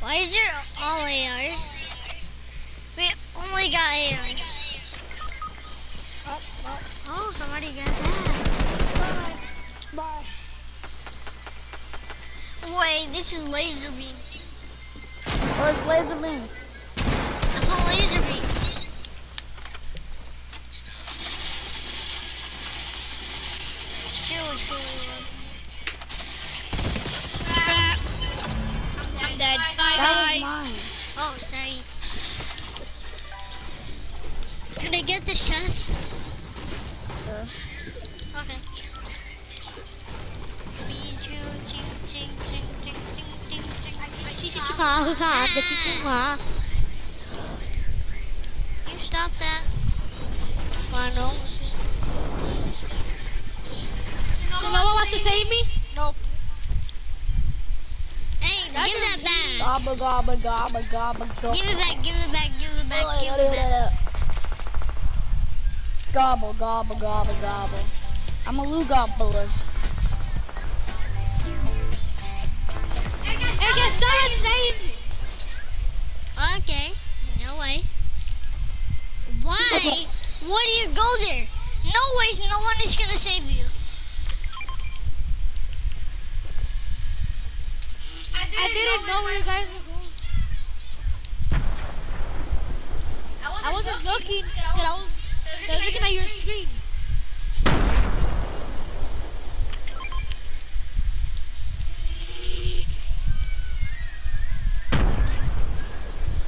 Why is there all ARs? We only got ARs. Up, oh, up. Oh, somebody got that. Bye. Bye. Wait, this is laser beam. Oh, Where's laser beam? I found laser You stop that. I know. So no one wants to save me? Nope. Hey, give that back. Gobble, gobble, gobble, gobble, gobble. Give it back, give it back, give it back, give it back. Gobble, gobble, gobble, gobble. I'm a Lou gobbler. Can someone save me? Okay. No way. Why? Why do you go there? No ways, no one is gonna save you. I didn't know where you guys were going. I wasn't looking, because I was, I was looking at your screen.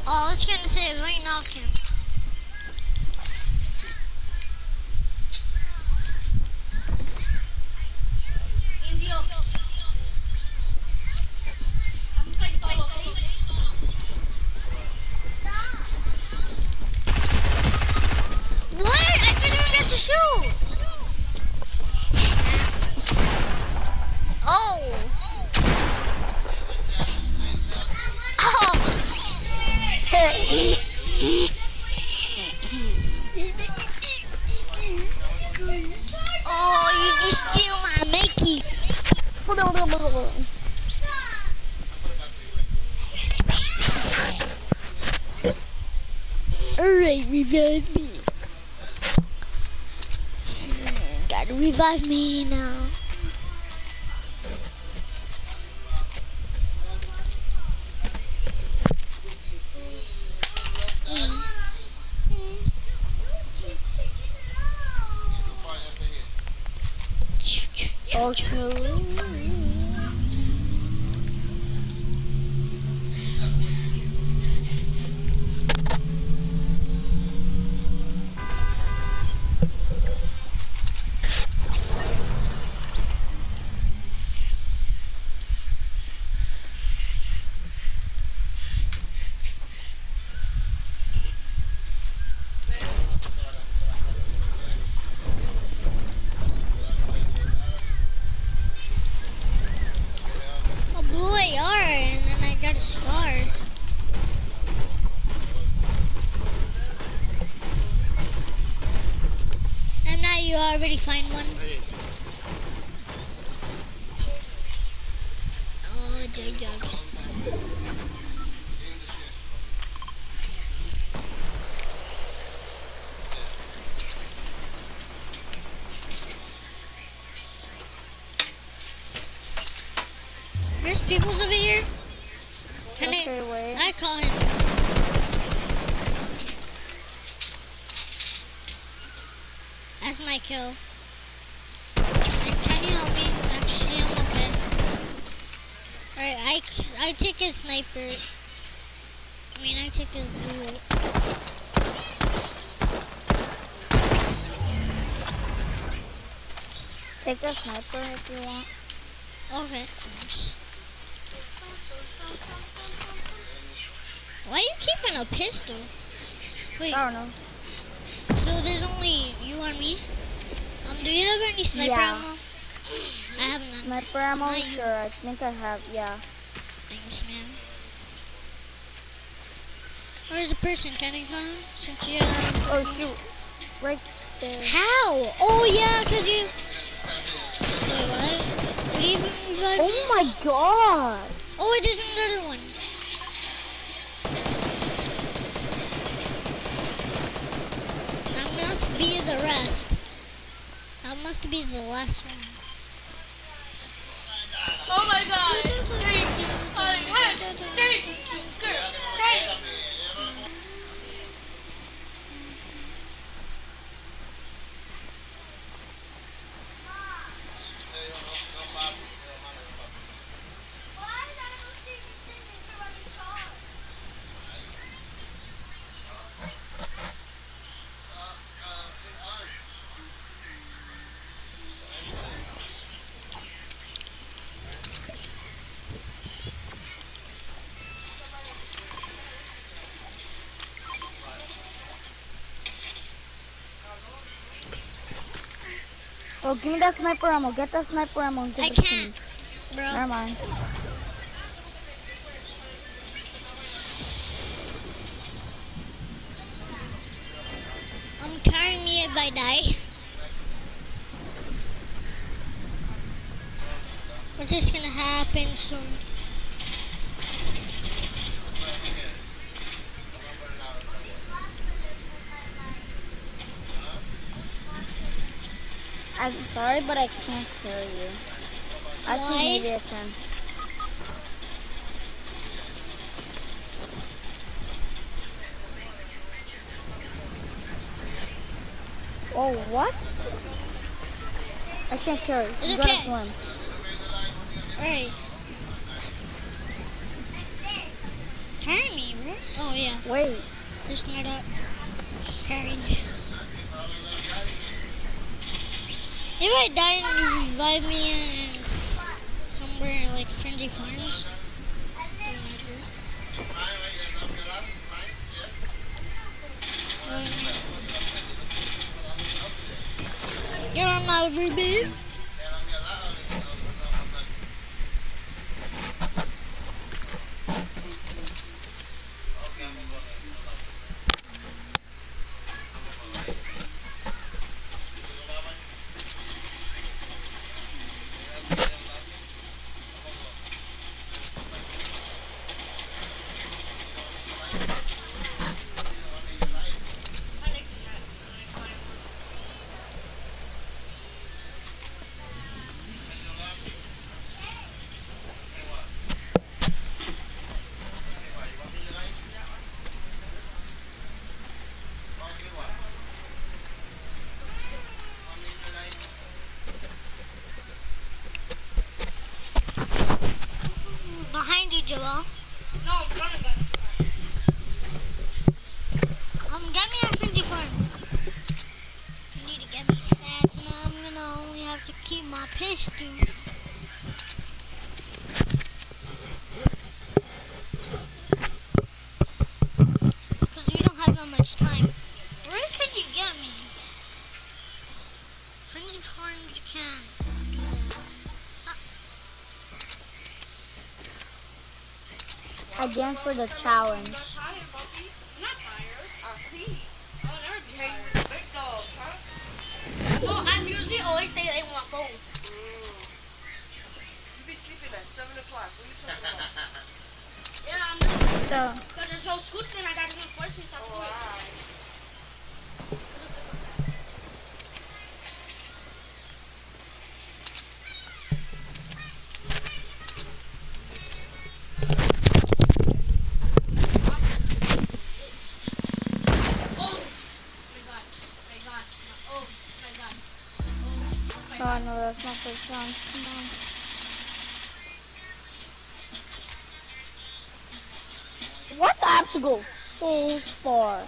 Oh, I was gonna say, right knock him. Alright, revive me. Gotta revive me now. And you me? Actually, I'm okay. Alright, I, I take his sniper. I mean, I take his blue. Take the sniper if you want. Okay, thanks. Why are you keeping a pistol? Wait, I don't know. so there's only Ready? Um, do you have any sniper Yeah. ammo? I have. Sniper ammo? Nice. Sure, I think I have, yeah. Thanks, man. Where's the person? Can I come? Since you have... Oh, shoot. Right there. How? Oh, yeah, cause you... Wait, what? Did you even revive oh me? Oh my god! Oh, wait, there's another one. That must be the rest. That must be the last one. Oh my god. Thank you. Uh, I had thank you, girl. Thank you. Oh, give me that sniper ammo. Get that sniper ammo and give I it to me. bro. Never mind. I'm carrying me if I die. What's just gonna happen soon? I'm sorry, but I can't carry you. Actually, Why? maybe I can. Oh, what? I can't carry. You It's gotta okay. swim. Alright. Carry me, bro. Oh yeah, Wait. just not up. Carry me. If I die and you revive me uh, in somewhere like Frenzy Farms. You're on my baby. Behind you, Joel. No, I'm running, guys. Um, get me at Frenzy Farms. You need to get me fast, and I'm gonna only have to keep my pistol. Because we don't have that much time. Where can you get me? Frenzy Farms, you can. I danced for the challenge. Tired, puppy. I'm not tired. I see. I'll never be tired. Big dogs, huh? No, I'm usually always stay at my phone. You be sleeping at 7 o'clock. What are you talking about? Yeah, I'm not. So, not. Come on. What? I have to go so far.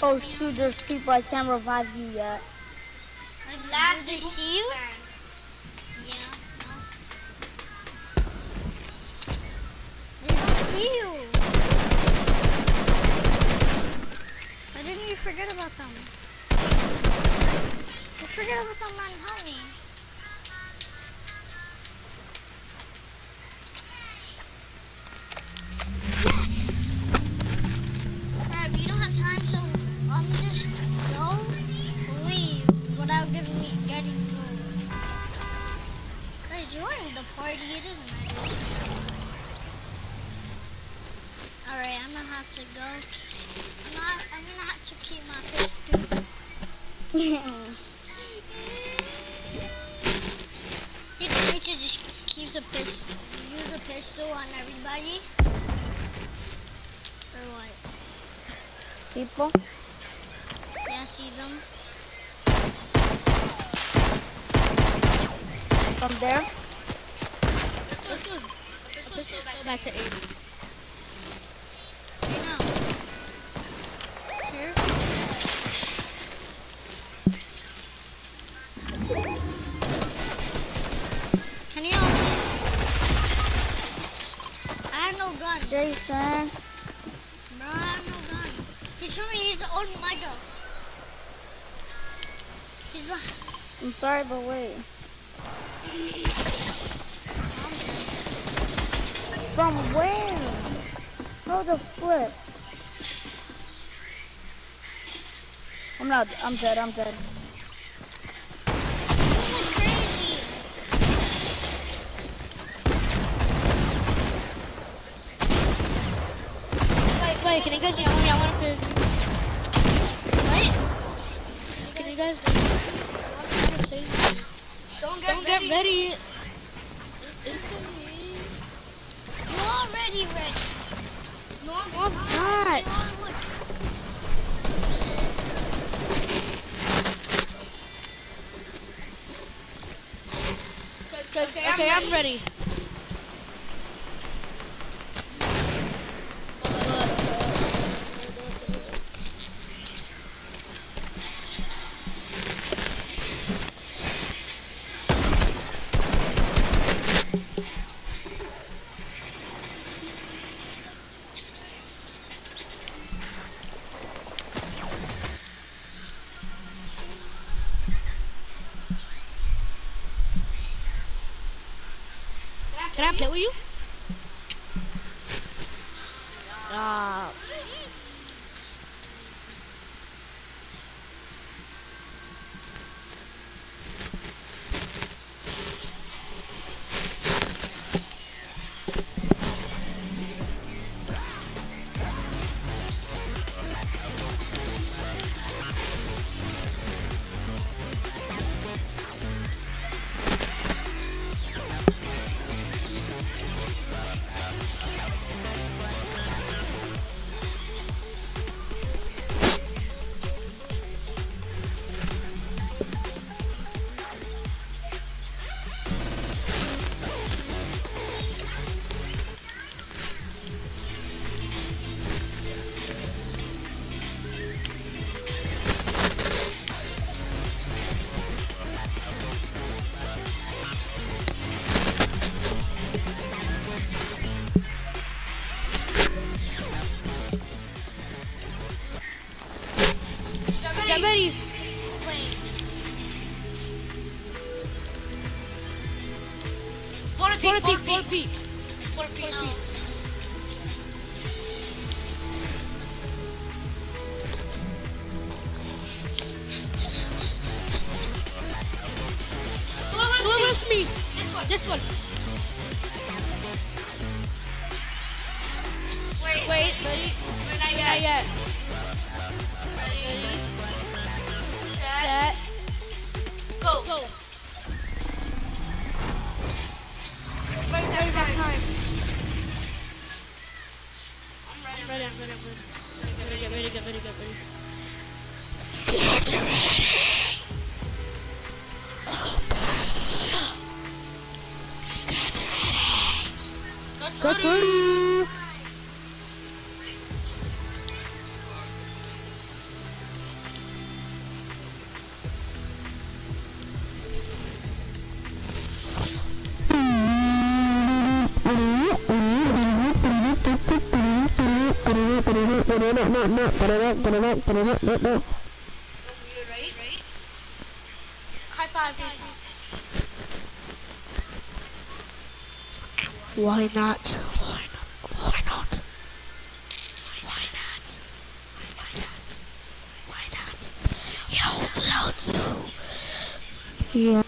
Oh shoot, there's people I can't revive you yet. Like, Last they see you? Yeah. They don't see you. Why didn't you forget about them? Just forget about them and help me. It doesn't matter. Alright, I'm gonna have to go. I'm not I'm gonna have to keep my pistol. You know, we should just keep the pistol use a pistol on everybody. Or what? people? Yeah, see them? From there? Let's do it. Let's do it. Back to eight. I know. Here? Can you help me? I have no gun. Jayson. Bro, I have no gun. He's coming, he's on my gun. He's behind. I'm sorry, but wait. From where? How the flip? I'm not. I'm dead. I'm dead. I'm like crazy. Wait, wait, can you guys yell me? I want to. What? Can you guys? I wanna play this. Don't get Don't get ready. You're Yeah. You right? Right? High five, Jayson. Why not? Why not? Why not? Why not? Why not? Why not? Yo, float. Yeah.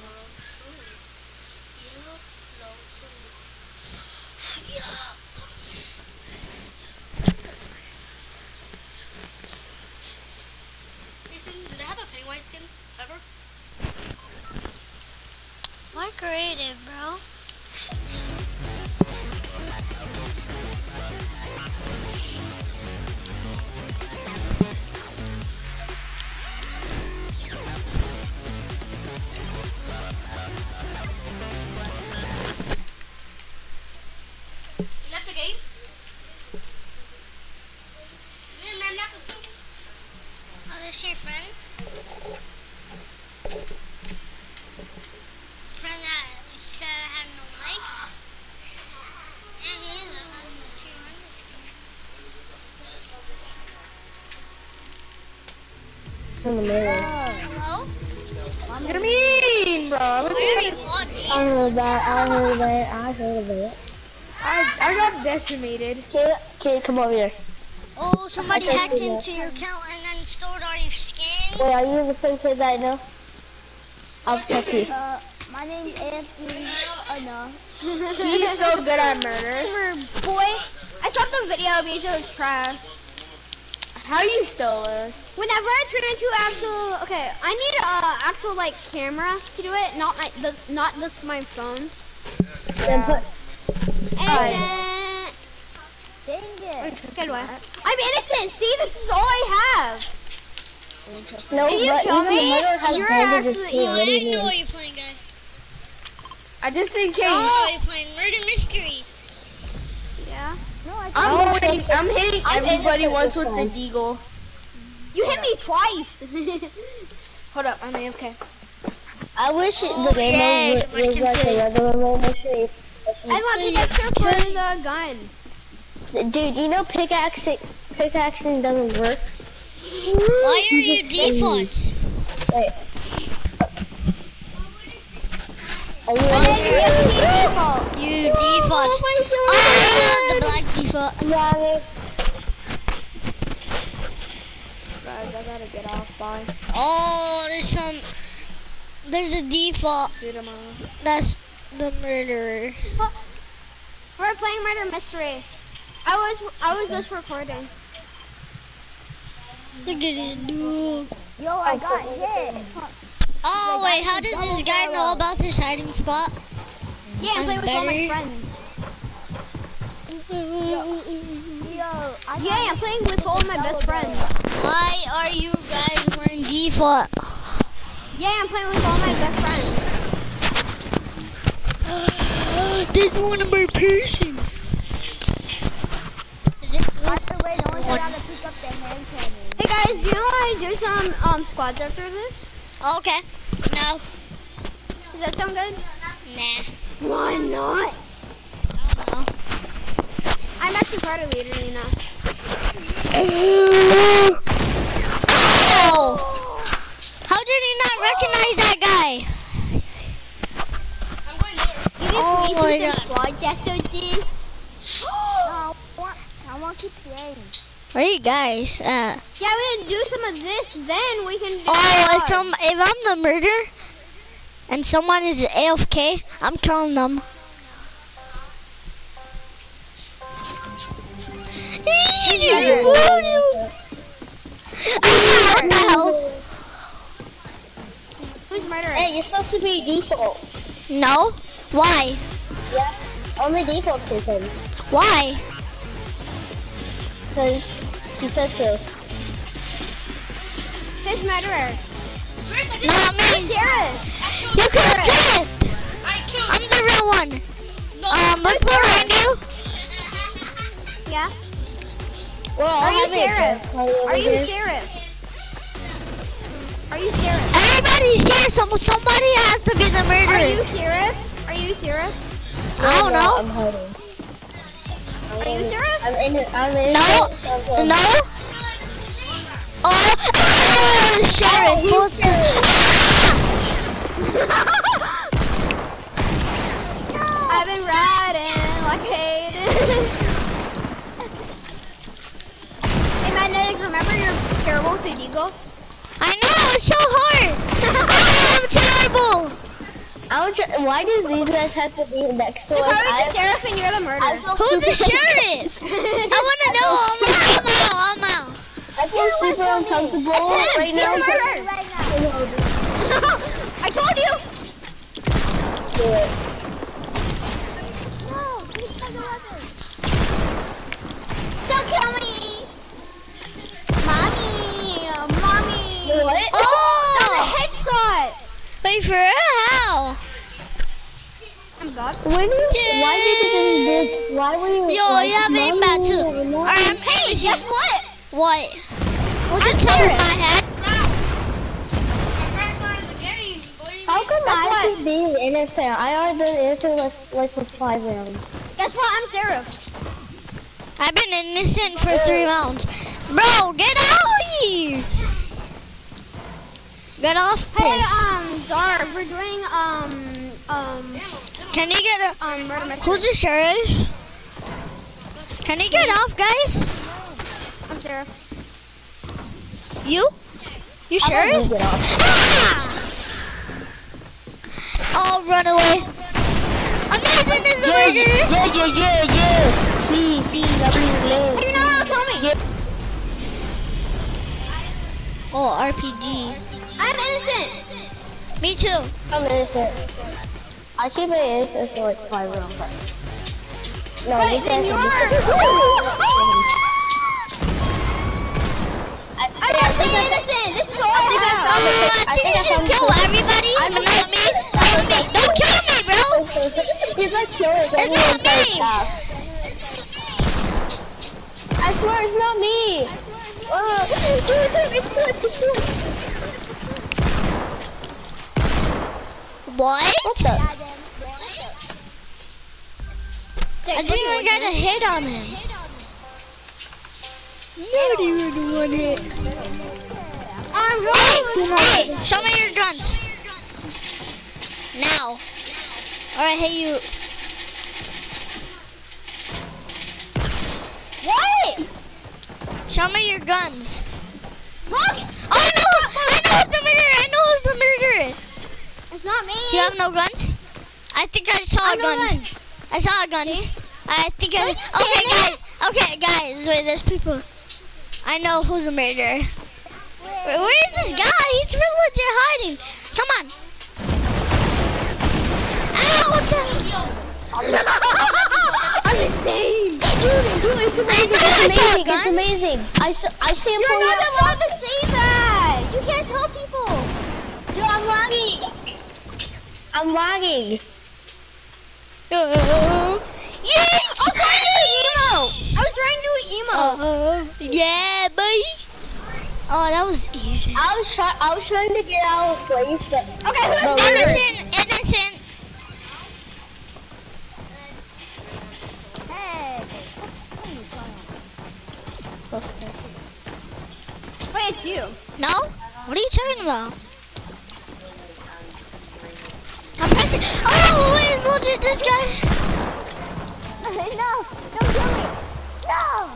I heard that. I heard that. I heard that. I, I got decimated. Kid, kid, come over here. Oh, somebody I hacked do that. into your account and then stored all your skins? Wait, are you the same kid that I know? I'll check you. Uh, my name's Anthony. Oh no. He's so good at murder. Boy, I stopped the video because it was trash. How you still lose? Whenever I turn into actual, okay, I need a actual like camera to do it, not my, the, not this my phone. Then put, Innocent. Uh, dang it. Good way. I'm innocent. See, this is all I have. no, If you but kill me, you're branded actually- his kid. What do I know what you're playing, guys. I just in case. I know you're playing. Murder Mystery. Yeah. I'm hitting, I'm hitting I'm everybody once with the time. deagle. You hit me twice. Hold up, I'm AFK. I wish it, the game yeah, was, was American like Pig. a regular mode mystery. I want picture for the gun. Dude, you know pickaxing, pickaxing doesn't work? Why are you defaults? Wait. Oh, Are you And you have the default. You defaults. Oh, oh the black default. Yeah, I mean, Guys, I gotta get off. Bye. Oh, there's some. There's a default. See. That's the murderer. We're playing murder mystery. I was I was just recording. Look at it. dude. Yo, I got hit. Oh wait, how does this guy know about this hiding spot? Yeah, I'm playing with all my friends. Yo, yeah, I'm playing with all my best friends. Why are you guys wearing default? Yeah, I'm playing with all my best friends. There's one of my person. By the way, no one got to pick up the hand cannon. Hey guys, do you want to do some um squads after this? Oh, okay. No. Does that sound good? Nah. Why not? I don't know. I'm actually part of leader, you know. Oh! How did he not recognize that guy? I'm going there. You Oh my God. squads this? I want to keep playing. Where are you guys at? Yeah, we can do some of this, then we can do Oh, if, squads. some, if I'm the murderer and someone is AFK, I'm killing them. Ow. Ah, Who's murdering? hey, you're supposed to be default. No? Why? Yeah, only default person. Why? Because she said so. Who's murderer? Chris, I just Not me. Who's sheriff? I killed You could. I killed I'm the real one. No, Um, look behind you. We're all Are you sheriff? death party over Are you sheriff? Are you sheriff? Everybody's here, so somebody has to be the murderer. Are you sheriff? Are you sheriff? I don't know. I'm hiding. Are you sheriff? I'm in. I'm in No, it. no. Oh, sheriff. Oh, what I've been riding like Hayden. hey, Magnetic, remember you're terrible with the eagle? I know, it's so hard. I'm terrible. I would try, why do these guys have to be next to us? Because I'm I- the sheriff and you're the murderer. Who's the super- sheriff? I want to know. I'm out, I'm out, I'm out. I feel super uncomfortable It's him. right He's now. the murderer. I told you. Do it. Wait for it. How? I'm God. When you, why did you do this? Why were you? Yo, like, you have aim mommy, bat too. Alright, I'm Hey, guess what? What? What's I'm the top of sheriff. my head? First one the game, boy. How come Guess I what? keep being innocent? I already been innocent like, like for five rounds. Guess what? I'm sheriff. I've been innocent for three rounds. Bro, get out of here. Get off Hey, this. um, Dar, we're doing, um, um, Can you get a... um, murder mystery. Who's the sheriff? Can you get off, guys? I'm sheriff. You? You How sheriff? you get off? Ah! Oh, run away. Amazing is the murderer. yeah, yeah, yeah, yeah. C, C, W, Hey, no, no, kill me. Oh, RPG. Innocent. Me too. I'm innocent. I keep it innocent for like five rounds. No, Wait, this then guy's you're. I, I'm not saying innocent. This is all I have. I think you should kill everybody. I'm not me. Not me. Don't kill me, bro. He's like killing It's everyone not me. I swear it's not me. Uh, What? what the? I what do didn't even get a hit on him. Not even one hit. I'm Hey, rolling. hey, show me your guns. Now. Alright, hey you. What? Show me your guns. Look. Oh, I know, I know who's the murderer. I know who's the murderer. It's not me. Do you have no guns? I think I saw I have no guns. guns. I saw guns. I think I. Okay, guys. Okay, guys. Wait, there's people. I know who's a murderer. Wait, where is this guy? He's real legit hiding. Come on. Ow! What the? I'm insane. Dude, dude, it's amazing. It's amazing. It's guns. amazing. I, s- I stand You're not allowed to say that. You can't tell people. Dude, I'm lagging. I'm lagging. Uh, I was trying to do emo. I was trying to do emo. uh, yeah, buddy. Oh, that was easy. I was trying. I was trying to get out of place, but Okay, who's murderer? Innocent, innocent. Wait, it's you. No? What are you talking about? I'm pressing. Oh, wait, look at this guy. no, don't kill me. No.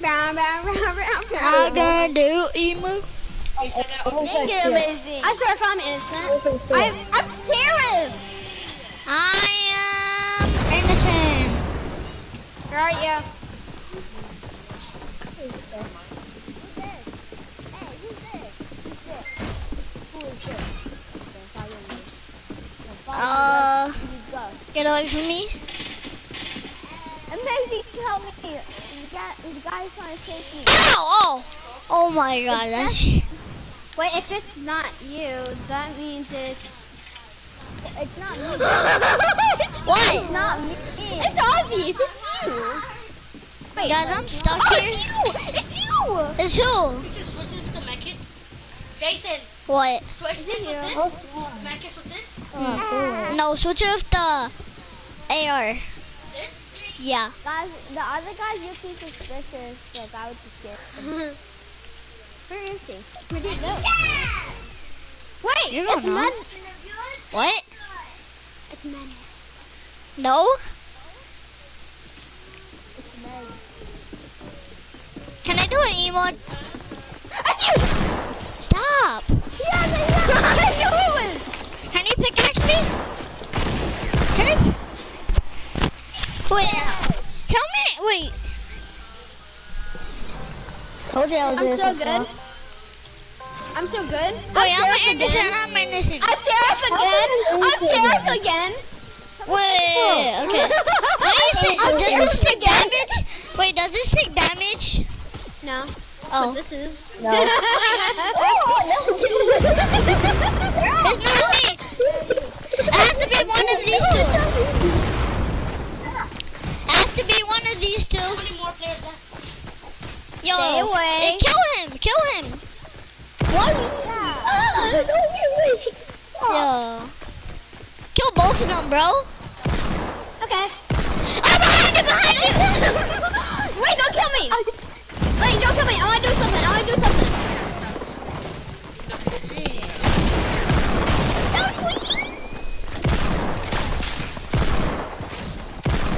Bow, bow, bow, bow, I'm gonna do emo. almost like amazing. I swear if I'm innocent. I'm, shit. I'm sheriff. I am innocent. Where are you? Uh, get away from me. Amazing, help me. The guy, the guy's trying to take me. Ow! Oh, oh my God, that's. Wait, if it's not you, that means it's. It's not me. it's What? Not me. It's obvious. It's you. Wait. Guys, I'm stuck Oh, here. it's you! It's you! It's who? This is switch it with the mechits. Jayson, What? switch this with this. Mechits with this. No, switch it with the AR. This. Yeah. Guys, the other guy's looking suspicious. The guy with the skin. Where is he? Where'd he go? Wait, You don't it's know. men. What? It's men. No? Can I do an emote? That's you! Stop. Yeah, I knew it was! Can you pickaxe me? Can you? Wait. Tell me. Wait. Told you I was I'm so innocent. good. I'm so good. Wait, I'm Seraph innocent. again. I'm innocent. I'm Seraph again. I'm Seraph again. Wait. Okay. Wait, is it, does this take damage? Wait, does this take damage? No, Oh, but this is. No. Oh, it's not me. It has to be one of these two. It has to be one of these two. How many more players left? Yo, Stay away. hey, kill him. Kill him. Yo. Kill both of them, bro. Okay. Oh, behind you, behind you. Wait, don't kill me. Wait, don't kill me. I want to do something. I want to do something.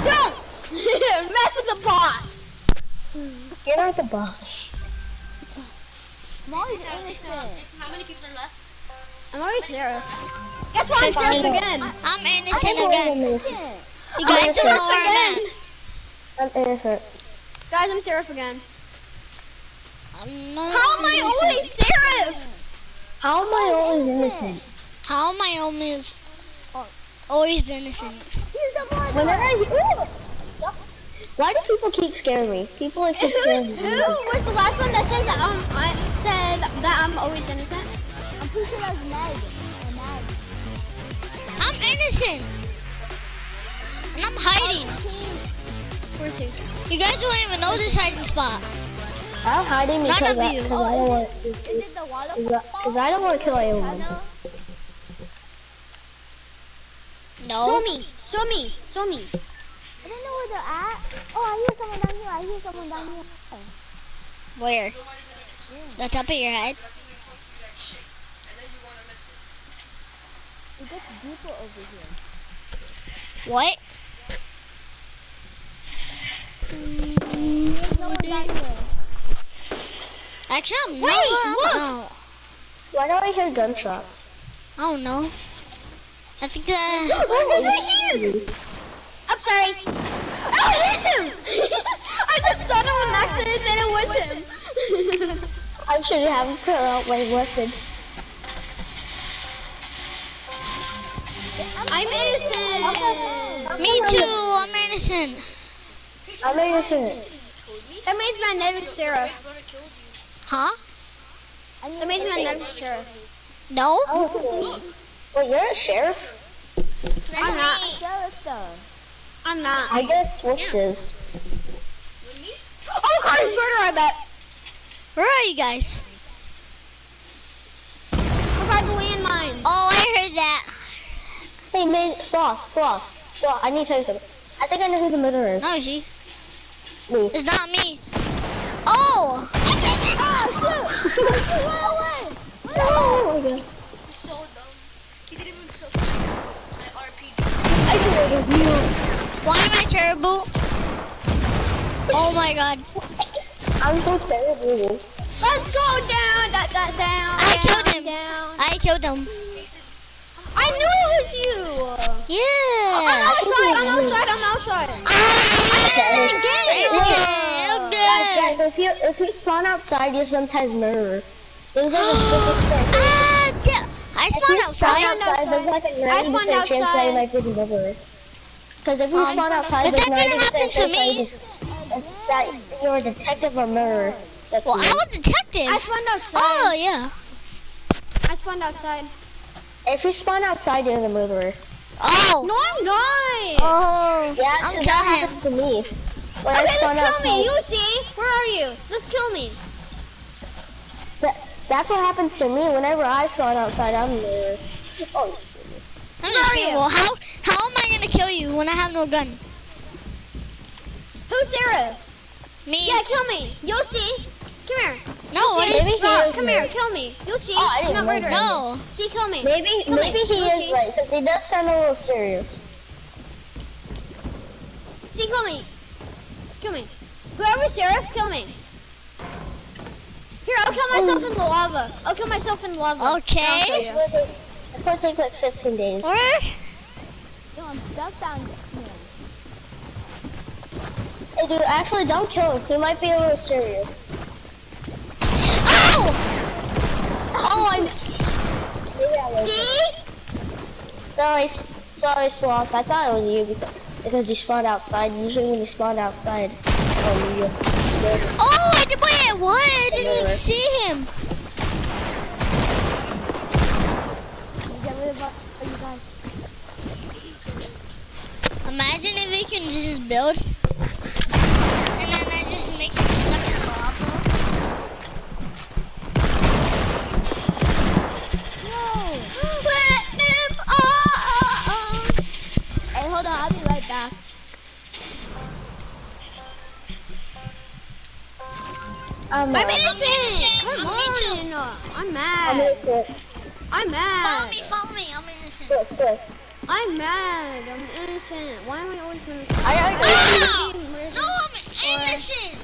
Don't mess with the boss. You're not the boss. Am Jayson, Jayson, how many people are left? I'm always sheriff. Guess what? I'm sheriff again. I'm innocent I'm again. innocent. You guys don't know Sheriff where I'm again. at. I'm innocent. Guys, I'm sheriff again. I'm not How am I always sheriff? How am I always innocent? How am I always always innocent? Whenever I hear Why do people keep scaring me? People like to Who, scare me. who was the last one that says that um I said that I'm always innocent? I'm pretty sure that's Meg. I'm innocent. And I'm hiding. Where's he? You guys don't even know this hiding spot. I'm hiding because I, cause I don't want because I don't want to kill anyone. No. Show me, show me, show me. I don't know where they're at. Oh, I hear someone down here. I hear someone down here. Where? The top of your head? It gets deeper over here. What? Someone down. Actually, I'm Wait, no, look. no. Why don't I hear gunshots? I don't know. I think that. Oh, he's right here. I'm sorry. Oh, it is him. I just shot him on accident and it was him. I should have put out my weapon. I'm innocent. Me too. I'm innocent. I'm innocent. That means magnetic sheriff. Huh? That means magnetic sheriff. No. Oh, so- Wait, you're a sheriff? That's I'm not. me. I'm not. I guess Switch is. Oh, the car murder, I bet. Where are you guys? What about the landmines? Oh, I heard that. Hey, man, sloth, sloth, sloth. I need to tell you something. I think I know who the murderer is. No, she. Me. It's not me. Oh. Oh my god. He's so dumb. He didn't even touch my RPG. I knew it was you. Why am I terrible? Oh my god. I'm so terrible. Let's go down, da, da, down, I down, killed him. down. I killed him. I knew it was you. Yeah. I'm Yeah. outside, I'm outside, I'm outside. Ah, Innocent. Guys, guys, if you if you spawn outside, you're sometimes murderer. There's like a fifty percent. Ah, yeah. I spawned outside. outside. there's like a I spawned percent that outside. you might be the murderer. Because if you Um, spawn outside, but there's that didn't ninety happen percent to chance me. that, you- that you're a detective or murderer. That's Well, weird. I was detective. I spawned outside. Oh yeah. I spawned outside. If you spawn outside, you're the murderer. Oh. No, I'm not. Oh. Yeah, I'm 'cause that killing him. happens to me. when Okay, let's kill outside. me. You see? Where are you? Let's kill me. That, that's what happens to me whenever I spawn outside. I'm there. Oh, Understandable. How how am I gonna kill you when I have no gun? Who's Sheriff? Me? Yeah, kill me. You'll see. Come here. no, see? Maybe he Rob, is come right. here. Kill me. You'll see. Oh, I I'm didn't not know murdering. no. See, kill me. maybe Kill maybe me. he You'll is see. right because he does sound a little serious. See, kill me. Kill me. Whoever's Sheriff, kill me. Here, I'll kill myself in the lava. I'll kill myself in lava. Okay. It's you. gonna take, it's gonna take like 15 days. Or Yo, I'm stuck down here. Hey, dude, actually, don't kill him. He might be a little serious. Oh! Oh, I. Maybe I. See? Sorry, s- sorry, sloth. I thought it was you because because you spawned outside. Usually, when you spawn outside, oh, you. Oh, I did wait, what? I didn't even see him. Get rid of all you guys. Imagine if we can just build. And then I just make it stuck in lava. Let him on. Hey, hold on, I'll be right back. I'm I'm innocent. innocent. Come I'm on. I'm mad. I'm innocent. I'm mad. Follow me, follow me. I'm innocent. Swift, swift. I'm mad. I'm innocent. Why am I always innocent? I I'm already. being. No, I'm innocent.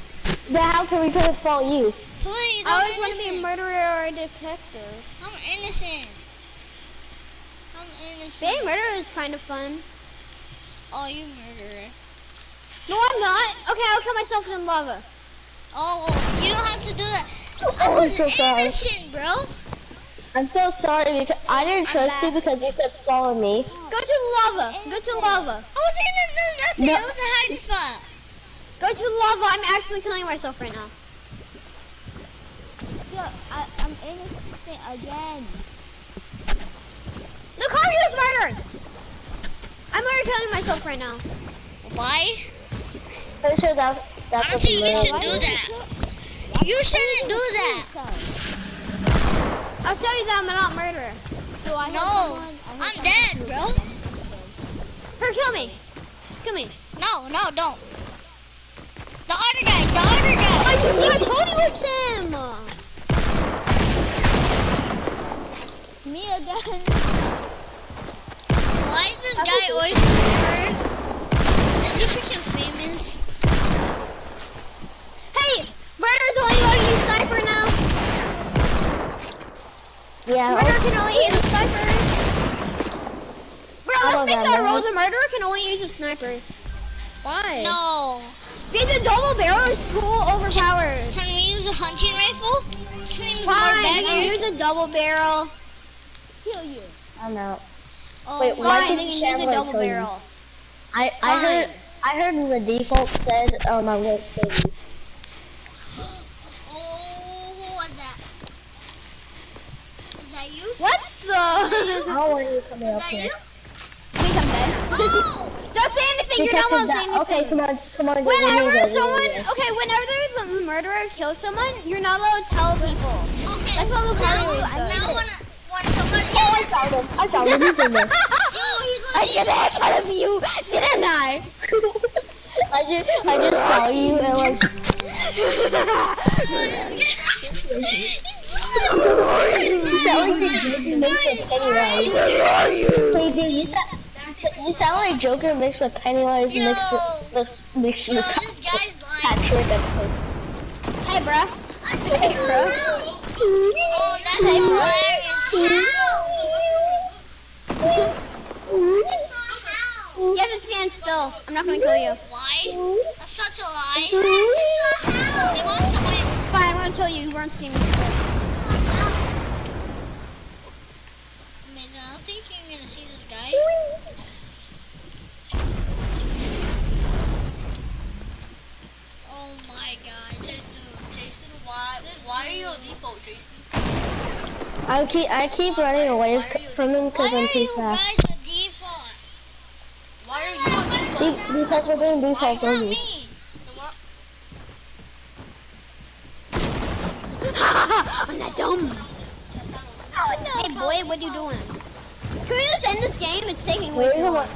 Then how can we turn fault you? Please, I I'm always want to be a murderer or a detective. I'm innocent. I'm innocent. Being a murderer is kind of fun. Oh, you murderer. No, I'm not. Okay, I'll kill myself in lava. Oh, oh, you don't have to do that. I I'm was so sorry. innocent, bro. I'm so sorry because I didn't trust you because you said follow me. Go to lava. Go to lava. I wasn't gonna do nothing. No. I was a hiding spot. Go to lava. I'm actually killing myself right now. Yo, I, I'm innocent again. Look, Harvey was murdered. I'm literally killing myself right now. Why? Pretty sure that that's I don't think you should do that. You shouldn't do that. I'll show you that I'm not a murderer. So I no, I I'm dead, bro. Her, kill me. Kill me. No, no, don't. The other guy, the other guy. See, I told you it's him. Me again. Why is this guy always first? Is he freaking famous? Hey, murderer's only allowed to use sniper now. Yeah. Murderer can only use a sniper. Bro, I let's make that rule. The murderer can only use a sniper. Why? No. Because the double barrel is too overpowered. Can we use a hunting rifle? Seems Fine, they can use a double barrel. Kill you. I'm out. Oh, Wait, why Fine, did they you can use a double kill you? barrel. I I heard I heard the default says um I'm gonna kill you. Oh, who was that? Is that you? What the? I don't want you coming up Is here. you? Please, I'm dead. Oh! Don't say anything. You're not allowed to say anything. Okay, come on, come on. get rid of Whenever that, someone, get rid of that. okay, whenever the murderer kills someone, you're not allowed to tell people. Okay. That's what Lucario now, does. now when, when somebody Oh, I found him. I found him. He's in there. Yo, he's I like, should have head shot of you, didn't I? I just I just saw you and like you sound like Joker mixed with Pennywise. Dude, you sound you sound like Joker mixed with Pennywise Yo. mixed with mixed Yo, with this guy's blind. Patrick and Hey, bruh. Hey, bro. Oh, that's hilarious. You have to stand still. I'm not gonna kill you. Why? That's such a lie. He wants to win. Fine, I'm gonna kill you. You weren't standing still. Oh my god, Jayson, Jayson, why, why are you on default, Jayson? I keep, I keep why running away from him because I'm too fast. Why are you guys a default? Be because we're doing default, why not me? I'm not dumb. Oh, no. Hey boy, what are you doing? Can we just end this game? It's taking way too long. one?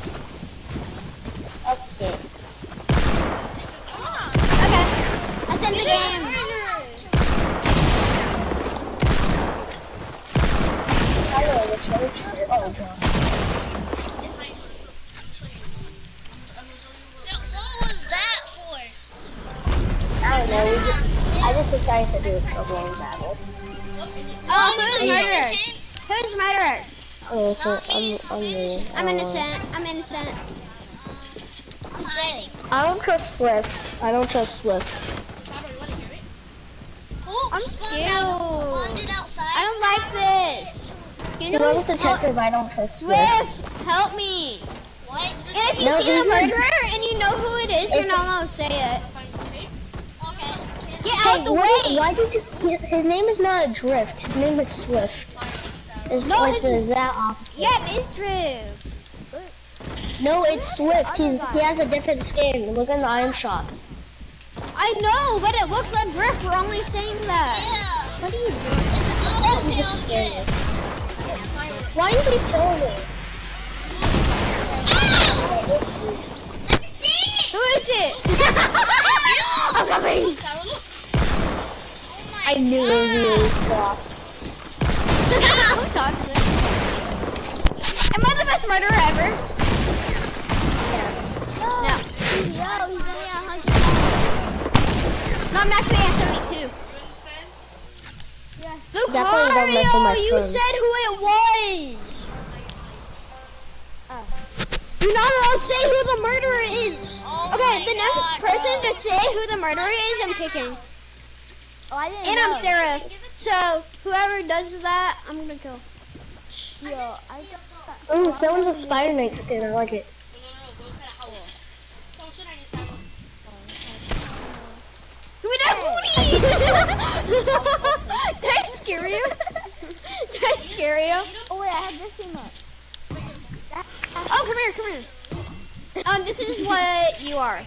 Okay. Okay. I send the game. Hello, the church. Oh god. What was that for? I don't know. We just, I just decided to do a long battle. Oh, who's Are murderer? innocent? Who's murderer? Oh, so I'm, I'm new. I'm innocent. I'm innocent. I'm hiding. I don't trust Swift. I don't trust Swift. I'm scared. Spawned it outside. I don't like this. You know, I was a detective, I don't trust Swift. Swift, help me. What? And if you No, see the he's not- murderer and you know who it is, you're not allowed to say it. Okay. Get Hey, out the what- way. Why did you? His, his name is not a drift. His name is Swift. It's No, like his- the exact opposite. Yeah, it is Drift. No, it's Swift. He's, he has a different skin. Look in the item shop. I know, but it looks like Drift. We're only saying that. Yeah. What are you doing? It's the opposite Just of drift. Why are you killing me? Ow! Who is it? I'm coming. Oh I knew it was you. I'm toxic. Am I the best murderer ever? No. No, I'm actually at 72. Definitely don't mess with my Lucario, you friends. said who it was. You're not allowed to say who the murderer is. Oh okay, the next God. person to say who the murderer is, I'm kicking. Oh, I didn't And I'm know. sheriff. So whoever does that, I'm gonna kill. Yo, I got Ooh, someone's a Spider-Man skin. I like it. Give me that booty! Did I scare you? Did I scare you? Oh wait, I have this emote. Oh, come here, come here. Um, this is what you are.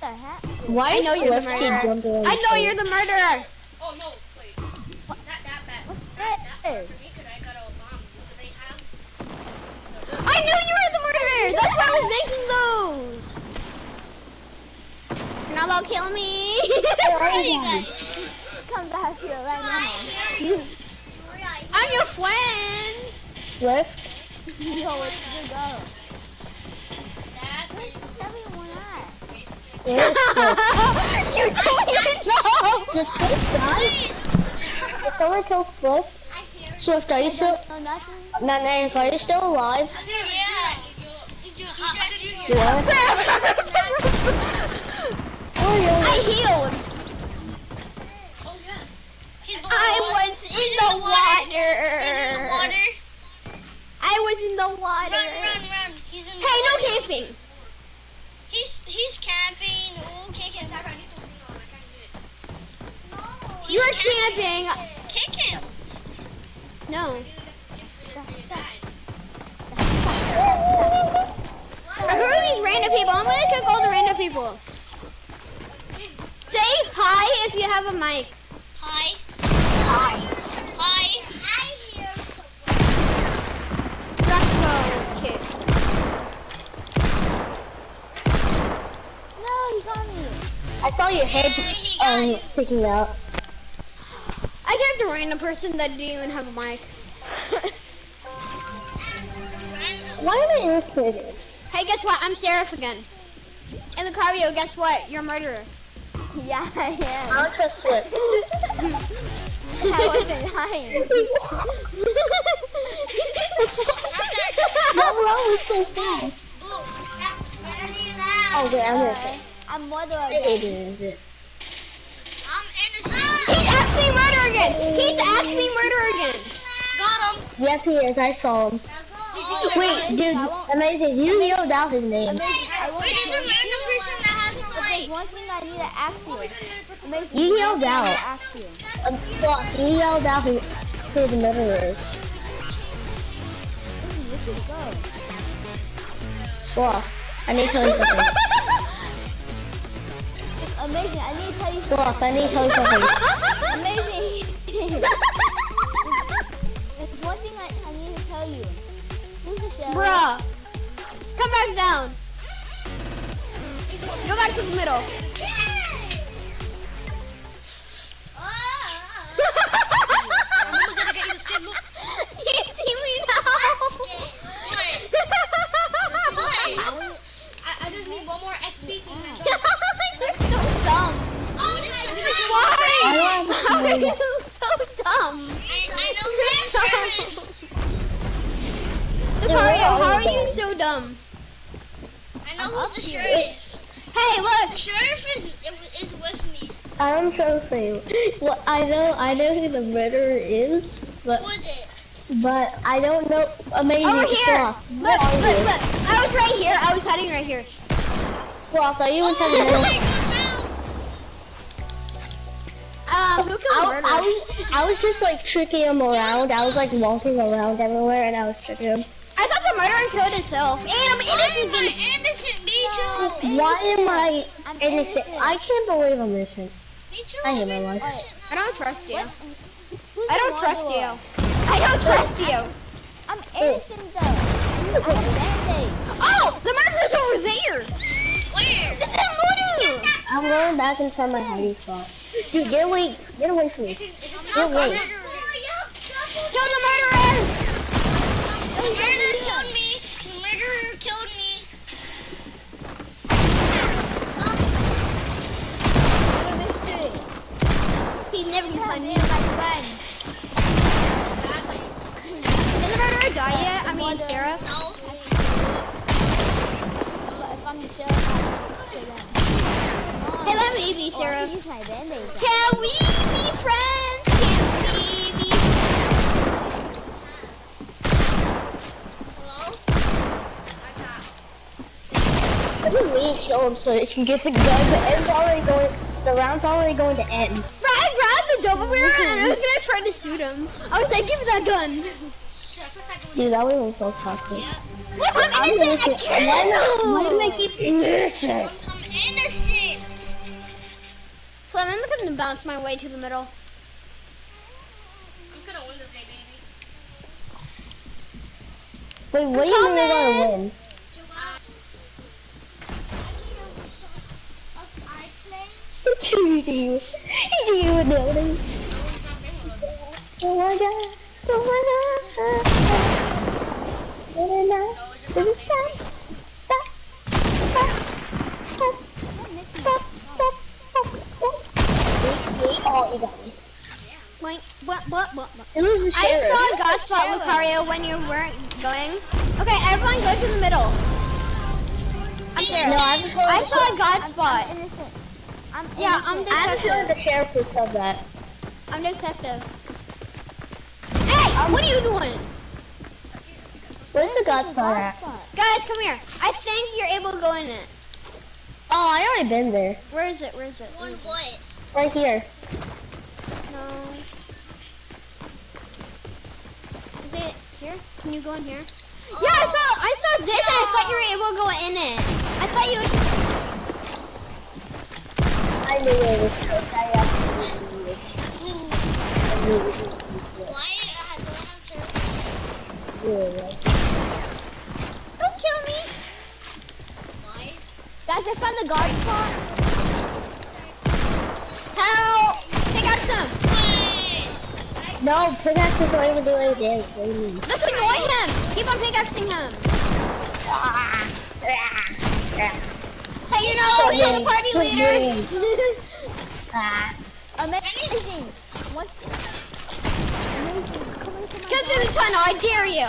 The heck? Why I know you're the murderer. I know you're the murderer. Oh no, wait. Not that bad. What's Not that bad for me because I got a bomb. What do they have? I knew you were the murderer. That's why I was making those. You're not allowed to kill me. Where are you guys? Come back here right now. I'm your friend. Swift? Yo, what's the go? That's Where's everyone at? Where's Swift? you don't even know. Did Swift die? Did someone kill Swift? Swift, are you still? No, nothing. Nanae, are you still alive? Yeah. You are? Oh, yeah. I healed. Oh yes. He's below I was in the water. He's in the water. I was in the water. Run, run, run. He's in the Hey, no water. camping. He's he's camping. Ooh, kick him. I need to see on. I can't do it. He's You're camping. Kick him. No. Who are these random people? I'm gonna kick all the random people. Say hi if you have a mic. Hi. Hi. Hi. Crossbow kick. No, he got me. I saw your head um, sticking out. I kicked a random person that didn't even have a mic. Why am I irritated? Hey, guess what? I'm sheriff again. And the Cario, guess what? You're a murderer. Yeah, I am. I don't trust Swift. I wasn't lying. What wrong with so fast? Oh, wait, I'm gonna say. I'm murder again. Is it? I'm innocent. He's actually murder again. He's actually murder again. Got him. Yes, he is. I saw him. Wait, dude, amazing. You yelled out his name. I won't Wait, there's a random person that has no mic. one thing I need to ask you. Amazing, You yelled one thing I need out. to ask you. Um, Sloth, you yelled out who, who the murderer is. Listen, you should go. Sloth, I need to tell you something. Amazing, I need to tell you Sloth, I need to tell you something. Amazing. There's one thing I, I need to tell you. Who's the sheriff? Bruh. Come back down. Go back to the middle. I'm trying to say, well, I know, I know who the murderer is, but Who is it? but I don't know. Amazing Over here. Sloth. Look, Where look, look. I was right here. I was hiding right here. Sloth, are you inside the Oh my god, Um, who killed I. I was I was just like tricking him around. I was like walking around everywhere and I was tricking him. I thought the murderer killed himself. And I'm innocent. no. Then. Innocent, me too. Why am I innocent? I can't believe I'm innocent. Me too. I hate I'm my life. innocent. I don't trust you. I don't trust you. I don't trust you. I'm innocent though. I have band-aids. Oh, the murderer's over there. Where? This is murder. I'm going back inside my hiding spot. Dude, get away, get away from me. Not wait. the Kill the murderer. The murderer killed me. The murderer killed me. He never can find me. Did the murderer die yet? I mean, sheriff. No. Hey, let me be sheriff. Can we be friends? Can we be Hello? I got. Really kill him so it can get the gun. The end's already going. The round's already going to end. Bro, I grabbed the double barrel and I was gonna try to shoot him. I was like, give me that gun. Dude, that was so toxic. Look, I'm innocent. I killed Why do him. they keep innocent? I'm innocent. Slim, I'm gonna bounce my way to the middle. I'm gonna win this game, baby. Wait, what do you mean you're gonna win? I play. Do you? Do you know this? My god. My god. My god. To the sky. Stop. Stop. Stop. Stop. Stop. Stop. Stop. You got me. Wait, what, what, what, what? It was the I saw a god spot, Lucario, when you weren't going. Okay, everyone go to the middle. I'm sheriff. No, I'm I saw a god spot. Yeah, I'm I'm sure the detective. sheriff would said that. I'm detective. Hey, what are you doing? Where's the god spot at? Guys, come here. I think you're able to go in it. Oh, I already been there. Where is it? Where is it? Where One is it? what? Right here. No. Is it here? Can you go in here? Yeah, I saw I saw this and I thought you were able to go in it. I thought you would I knew it was cooked. I knew it. Knew. Don't kill me. Why? Guys, I found the guard spot. Help! Take out some. No, pickaxe don't even do any damage. You? Let's annoy him. Keep on pickaxing him. Hey, you know, So he's the party leader. Amazing. Come through the tunnel. I dare you.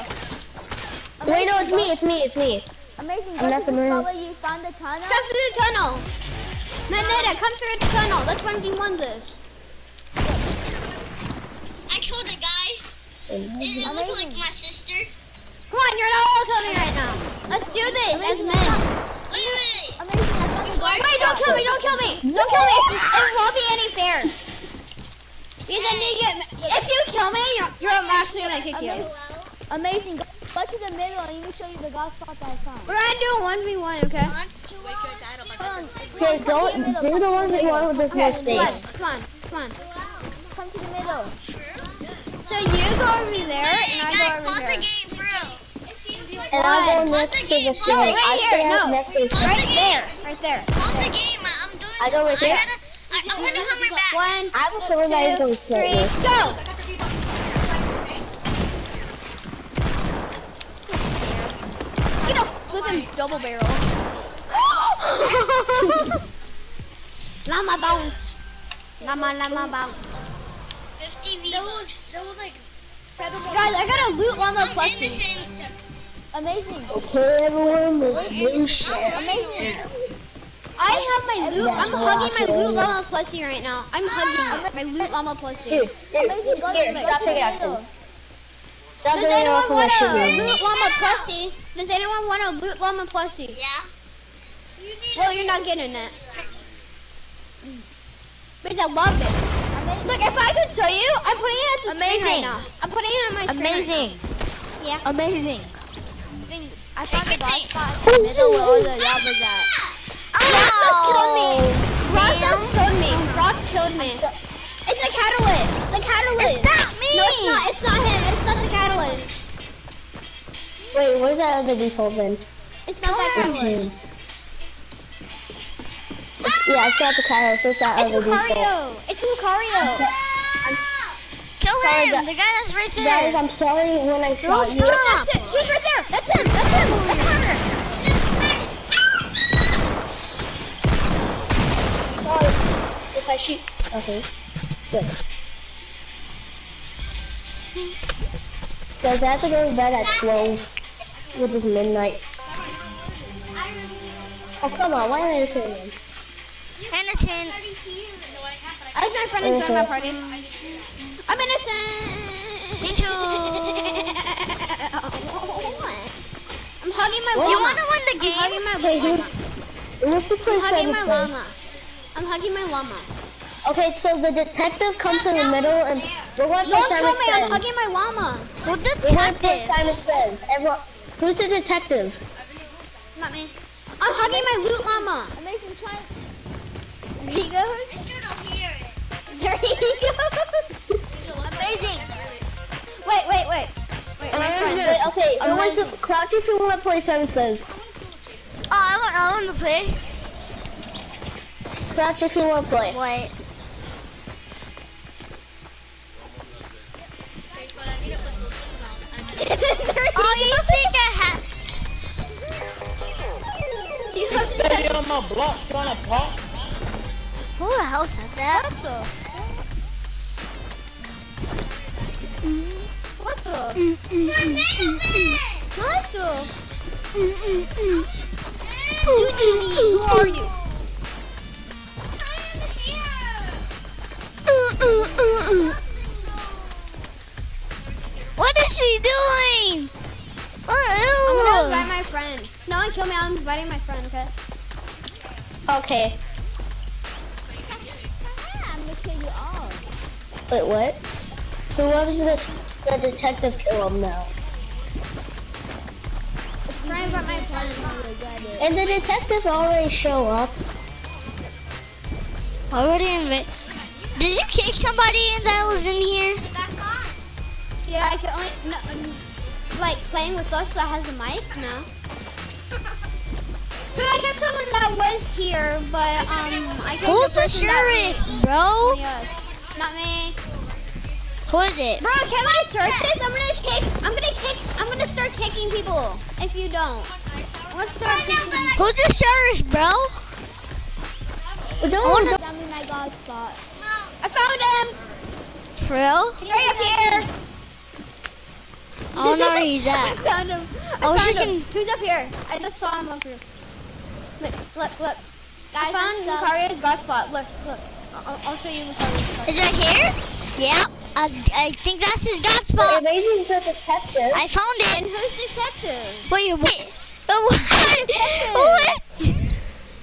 Wait, no, it's me, it's me, it's me. Amazing. I'm not the you found the tunnel. Come through the tunnel. Manetta, come through the tunnel. Let's 1v1 this. I killed a guy. It, it looked like my sister. Come on, you're not all coming right now. Let's do this as men. Wait, wait, Amazing. I found the Before I Wait, don't kill me, don't kill me. Don't kill me. It won't be any fair. Because then you get, if you kill me, you're, you're actually gonna kick you. Amazing. Go Go to the middle and let me show you the god spot that I found. We're gonna do a one v one, okay? Come Okay, to don't do the one with one with Okay, more space. come on, come on. Come to the middle. So you go over there, and I go over pause the game for. And I'll go next to the No, right I stay here, no. next to the. Right there, right there. Pause the game. I- I'm doing I go right there. I gotta, I, I'm gonna do something back. One, I will cover my two, income three, slightly. go! Get a flipping double barrel. Llama bounce. Llama, llama bounce. 50 V-Bucks. There was like seven Guys, I got a loot llama I'm plushie. Amazing. Okay, everyone, this blue shit. Amazing. I have my loot. I'm hugging my loot llama plushie right now. I'm hugging my loot llama plushie. Dude, dude, here, stop taking action. Stop Does anyone off of my want a loot llama plushie? Does anyone want a loot llama plushie? Yeah. Well, you're not getting it. Because I love it. Amazing. Look, if I could show you, I'm putting it at the screen right now. I'm putting it on my screen. right Amazing. now. Yeah. Amazing. Thing, I found the god spot in the middle where all the llamas at. Rock just killed me. Oh, Rock just killed me. Rock killed me. It's the catalyst. The catalyst. It's not me. No, it's not. It's not him. It's not the catalyst. Wait, where's that other default then? It's not that catalyst. Ah! Yeah, it's not the catalyst, it's that It's other default. It's Lucario. It's Lucario. Kill Sorry, him. guys. The guy that's right there. Guys, I'm sorry when I shot you. He's next He's right there. That's him. That's him. That's Hunter. Sorry if I shoot. Okay, good. Guys, I have to go to bed at 12, which is midnight. Oh, come on, why am I saying it? Innocent. That's my friend and joined my party. I'm innocent. Me too. I'm hugging my You llama. wanna win the I'm game? hugging my Wait, who? llama. What's the I'm place hugging my that llama. I'm hugging my llama. Okay, so the detective comes in the middle and we're going to Don't play tell Simon me I'm hugging my llama. Who We're going to play detective? Simon Says. Everyone, who's the detective? Not me. I'm hugging my loot llama. Amazing. Try. There he goes. There he goes. Amazing. Wait, wait, wait. Wait, my friend. Wait, okay, who wants to crouch if you want to play Simon Says? Oh, I want, I want to play. Crouch if you want to play. What? Oh, you think I have? He's up Steady on my block trying to pop. Who the hell said that? What the? What the? Mm, mm, mm, what the? Judy, who are you? What is she doing? I'm gonna invite my friend. No one kill me. I'm inviting my friend. Okay. Okay. I'm gonna kill you all. Wait, what? Whoever's the, the detective kill him now. Try and my friend. And the detective already show up. already invite. Did you kick somebody that was in here? Yeah, I can only no, um, like playing with us that has a mic. No. No, I got someone that was here, but um, I can't. Who's the sheriff, bro? Yes, not me. Who is it? Bro, can I start this? I'm gonna kick. I'm gonna kick. I'm gonna start kicking people. If you don't, let's start kicking. Who's the sheriff, bro? Don't, wanna- I found him. For real? He's right up here. Oh, I don't know where he's I found him. I Oh, she found him. can- Who's up here? I just saw him up here. Look, look, look. I found let's. Lucario's god spot. Look, look. I'll, I'll show you Lucario's spot. Is it here? Yeah. I, I think that's his god spot. Amazing's the detective. I found it. And it. who's detective? Wait, wait. Oh, What? what?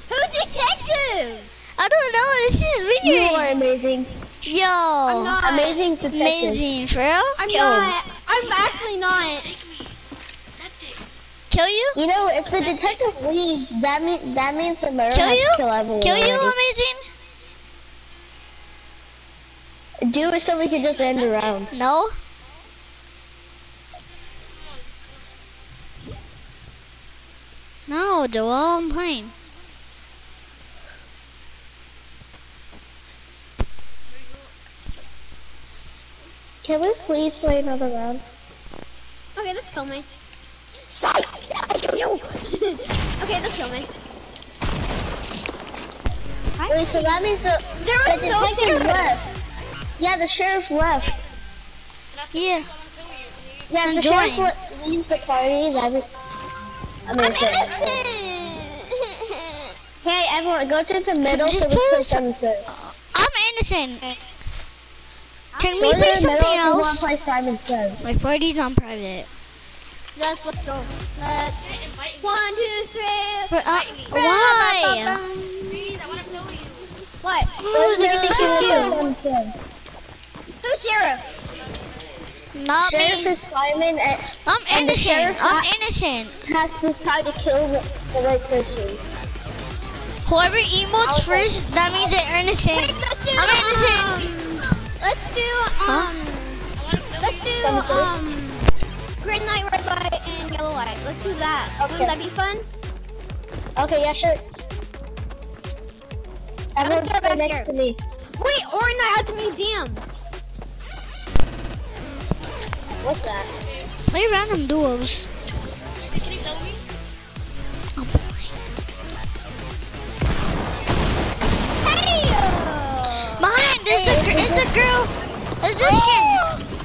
Who's detective? I don't know. This is weird. You are amazing. Yo. I'm not. Amazing's detective. Amazing, for real? I'm Yo. not. I'm actually not. Kill you? You know, if the detective leaves, that means that means the murderer Kill has to kill everyone. Kill you, amazing? Do it so we can just end the round. No. No, Joel, I'm playing. Can we please play another round? Okay, just kill me. Psych! I kill you! okay, just kill me. Wait, so that means the, There was the no detective sheriff. left. Yeah, the sheriff left. Yeah. Yeah, if the Enjoy. sheriff le- leaves the party. That means I'm I'm innocent. innocent! Hey, everyone, go to the middle Just so we put play us- seven. I'm innocent. Can we to play something middle if you want else? to play Simon Says. My party's on private. Yes, let's go. Let one, two, three. But, uh, why? Please, I want to kill you. What? Oh, look at the cute. Simon Says. Who's sheriff? Not Sheriff me. is Simon and I'm and the innocent. sheriff I'm ha- innocent. has to try to kill the, the right person. Whoever emotes first, that means they're innocent. Wait, let's do. I'm innocent. Let's do. Um. Let's do. Um. Green light, red light, and yellow light. Let's do that. Okay. Wouldn't that be fun? Okay, yeah, sure. Everyone start stay back next here. to me. Wait, or night at the museum. What's that? Play random duos. It's a girl. It's a skin. Oh!